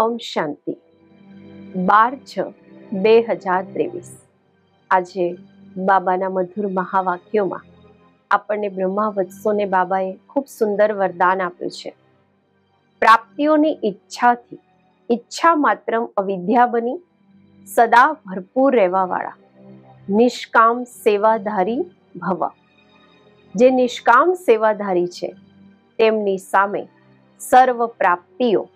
ઓમ શાંતિ. બાર છ, બે હજાર ત્રેવીસ. આજે બાબાના મધુર મહાવાક્યોમાં આપણને બ્રહ્માવત્સોને બાબાએ ખૂબ સુંદર વરદાન આપ્યું છે. પ્રાપ્તિઓની ઈચ્છાથી ઈચ્છા માત્રમ અવિદ્યા બની સદા ભરપૂર રહેવાવાળા નિષ્કામ સેવાધારી ભવ. જે નિષ્કામ સેવાધારી છે, તેમની સામે સર્વ પ્રાપ્તિઓ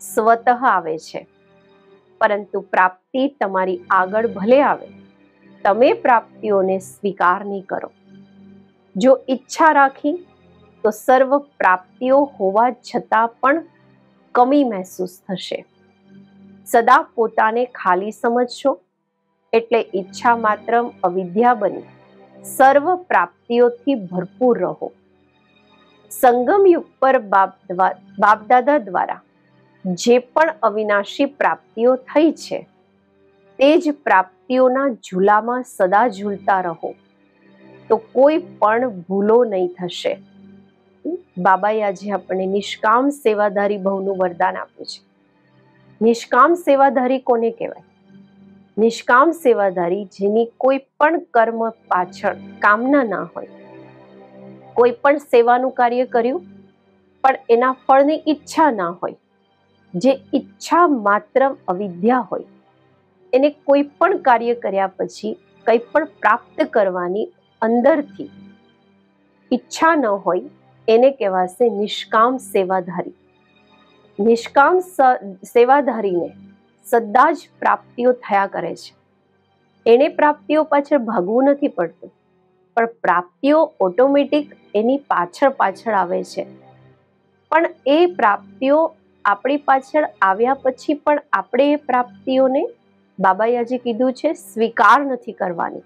સ્વતઃ આવે છે. પરંતુ પ્રાપ્તિ તમારી આગળ ભલે આવે, તમે પ્રાપ્તિઓને સ્વીકાર નહીં કરો. જો ઈચ્છા રાખી, તો સર્વ પ્રાપ્તિઓ હોવા છતાં પણ કમી મહેસૂસ થશે. સદા પોતાને ખાલી સમજશો, એટલે ઈચ્છા માત્ર અવિદ્યા બની. સર્વ પ્રાપ્તિઓથી ભરપૂર રહો. સંગમ યુગ પર બાપ બાપદાદા દ્વારા જે પણ અવિનાશી પ્રાપ્તિઓ થઈ છે, તે જ પ્રાપ્તિઓના ઝૂલામાં સદા ઝૂલતા રહો. તો કોઈ પણ ભૂલો નહીં થશે. બાબાએ આજે આપણને નિષ્કામ સેવાધારી ભવનું વરદાન આપ્યું છે. નિષ્કામ સેવાધારી કોને કહેવાય? નિષ્કામ સેવાધારી જેની કોઈ પણ કર્મ પાછળ કામના ના હોય. કોઈ પણ સેવાનું કાર્ય કર્યું, પણ એના ફળની ઈચ્છા ના હોય. જે ઈચ્છા માત્ર અવિદ્યા હોય, એને કોઈ પણ કાર્ય કર્યા પછી, કંઈ પણ પ્રાપ્ત કરવાની અંદરથી ઈચ્છા ન હોય, એને કહેવાશે નિષ્કામ સેવાધારી. નિષ્કામ સેવાધારીને સદા જ પ્રાપ્તિઓ થયા કરે છે. એને પ્રાપ્તિઓ પાછળ ભાગવું નથી પડતું, પણ પ્રાપ્તિઓ ઓટોમેટિક એની પાછળ પાછળ આવે છે. પણ એ પ્રાપ્તિઓ આપણી પાછળ આવ્યા પછી પણ આપણે એ પ્રાપ્તિઓને બાબાએ આજે કીધું છે, સ્વીકાર નથી કરવાની.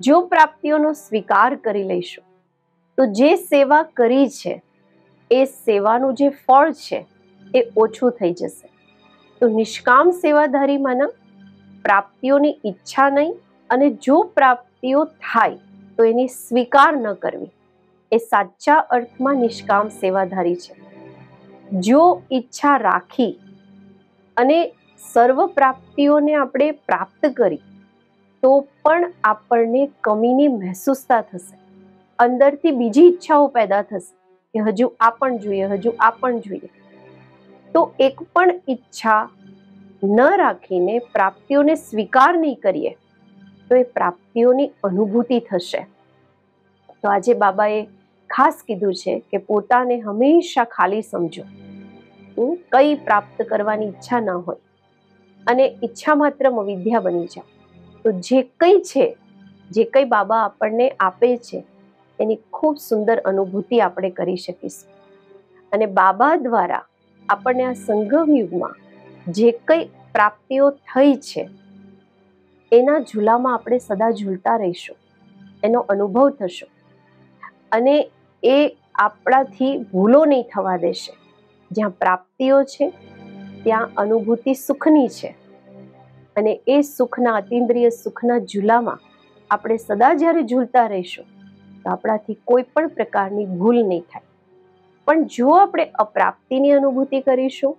જો પ્રાપ્તિઓનો સ્વીકાર કરી લઈશું, તો જે સેવા કરી છે, એ સેવાનું જે ફળ છે, એ ઓછું થઈ જશે. તો નિષ્કામ સેવાધારીમાંના પ્રાપ્તિઓની ઈચ્છા નહીં અને જો પ્રાપ્તિઓ થાય, તો એની સ્વીકાર ન કરવી. એ સાચા અર્થમાં નિષ્કામ સેવાધારી છે. જો ઈચ્છા રાખી અને સર્વ પ્રાપ્તિઓને આપણે પ્રાપ્ત કરી, તો પણ આપણને કમીની મહેસૂસતા થશે. અંદરથી બીજી ઈચ્છાઓ પેદા થશે કે હજુ આ પણ જોઈએ, હજુ આ પણ જોઈએ. તો એક પણ ઈચ્છા ન રાખીને પ્રાપ્તિઓને સ્વીકાર નહીં કરીએ, તો એ પ્રાપ્તિઓની અનુભૂતિ થશે. તો આજે બાબાએ ખાસ કીધું છે કે પોતાને હંમેશા ખાલી સમજો. કઈ પ્રાપ્ત કરવાની ઈચ્છા ન હોય અને ઈચ્છા માત્ર વિદ્યા બની જાઓ તો જે કંઈ છે, જે કંઈ બાબા આપણને આપે છે, એની ખૂબ સુંદર અનુભૂતિ આપણે કરી શકીશું. અને બાબા દ્વારા આપણને આ સંગમ યુગમાં જે કંઈ પ્રાપ્તિઓ થઈ છે, એના ઝૂલામાં આપણે સદા ઝૂલતા રહીશું. એનો અનુભવ થશો. અને એ આપણાથી ભૂલો નહીં થવા દેશે. જ્યાં પ્રાપ્તિઓ છે, ત્યાં અનુભૂતિ સુખની છે. અને એ સુખના અતિન્દ્રિય સુખના ઝૂલામાં આપણે સદા જ્યારે ઝૂલતા રહીશું, તો આપણાથી કોઈ પણ પ્રકારની ભૂલ નહીં થાય. પણ જો આપણે અપ્રાપ્તિની અનુભૂતિ કરીશું,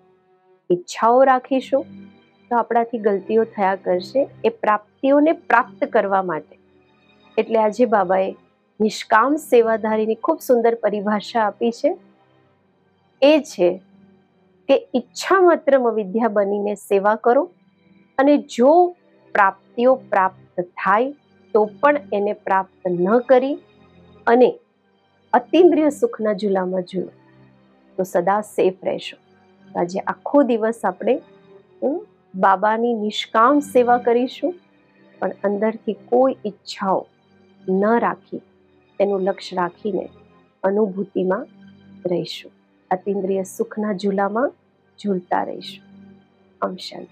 ઈચ્છાઓ રાખીશું, તો આપણાથી ગલતીઓ થયા કરશે એ પ્રાપ્તિઓને પ્રાપ્ત કરવા માટે. એટલે આજે બાબાએ નિષ્કામ સેવાધારીની ખૂબ સુંદર પરિભાષા આપી છે. એ છે કે ઈચ્છા માત્ર વિદ્યા બનીને સેવા કરો અને જો પ્રાપ્તિઓ પ્રાપ્ત થાય તો પણ એને પ્રાપ્ત ન કરી અને અતિન્દ્રિય સુખના ઝૂલામાં ઝૂલો. તો સદા સેફ રહેશો. આજે આખો દિવસ આપણે બાબાની નિષ્કામ સેવા કરીશું, પણ અંદરથી કોઈ ઈચ્છાઓ ન રાખી. તેનું લક્ષ્ય રાખીને અનુભૂતિમાં રહીશું. અતિન્દ્રિય સુખના ઝૂલામાં ઝૂલતા રહીશું. અંશન